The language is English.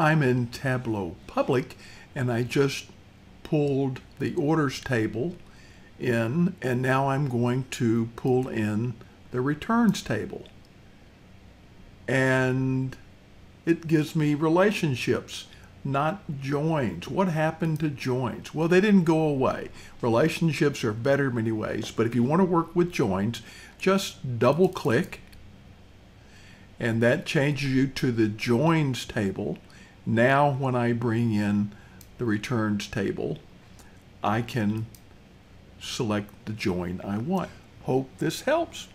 I'm in Tableau Public and I just pulled the orders table in and now I'm going to pull in the returns table. And it gives me relationships, not joins. What happened to joins? Well, they didn't go away. Relationships are better in many ways, but if you want to work with joins, just double click and that changes you to the joins table. Now when I bring in the returns table, I can select the join I want. Hope this helps.